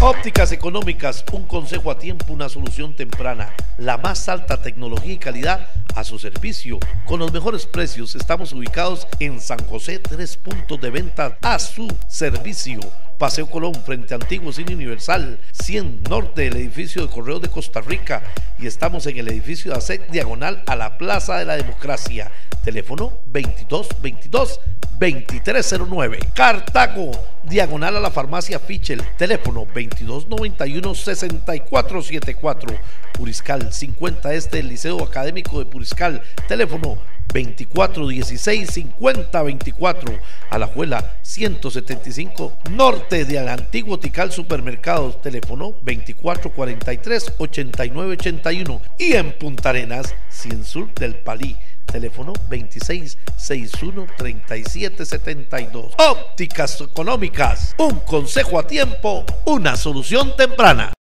Ópticas Económicas, un consejo a tiempo, una solución temprana. La más alta tecnología y calidad a su servicio. Con los mejores precios estamos ubicados en San José, tres puntos de venta a su servicio. Paseo Colón, frente a Antiguo Cine Universal, 100 Norte del edificio de Correo de Costa Rica y estamos en el edificio de ASEC diagonal a la Plaza de la Democracia. Teléfono 2222 2309. Cartago, diagonal a la farmacia Fichel, teléfono 2291-6474. Puriscal 50 Este, el Liceo Académico de Puriscal, teléfono 2416-5024. Alajuela 175 Norte de al Antiguo Tical Supermercados, teléfono 2443-8981. Y en Punta Arenas, 100 Sur del Palí teléfono 2661-3772. Ópticas Económicas, un consejo a tiempo, una solución temprana.